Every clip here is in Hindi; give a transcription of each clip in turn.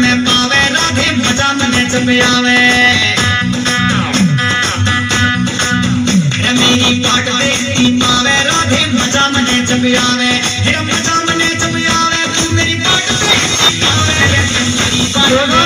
में पावे, राधे मज़ा मन च आवे। मेरी पाट देखती पावे, राधे मज़ा मन च आवे। मज़ा मने च तू मेरी पाट देखती पावे।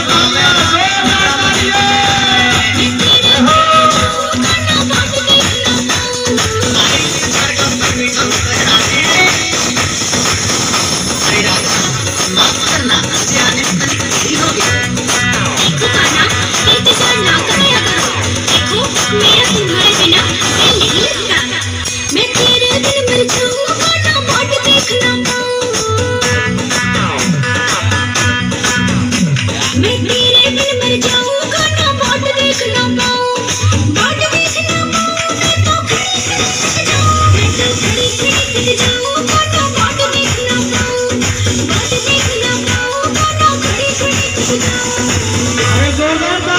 जोरदार